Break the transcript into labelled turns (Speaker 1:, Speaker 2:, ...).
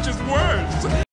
Speaker 1: much is worse.